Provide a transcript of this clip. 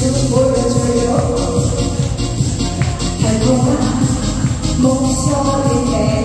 모습 보여줘요? 달콤한 목소리에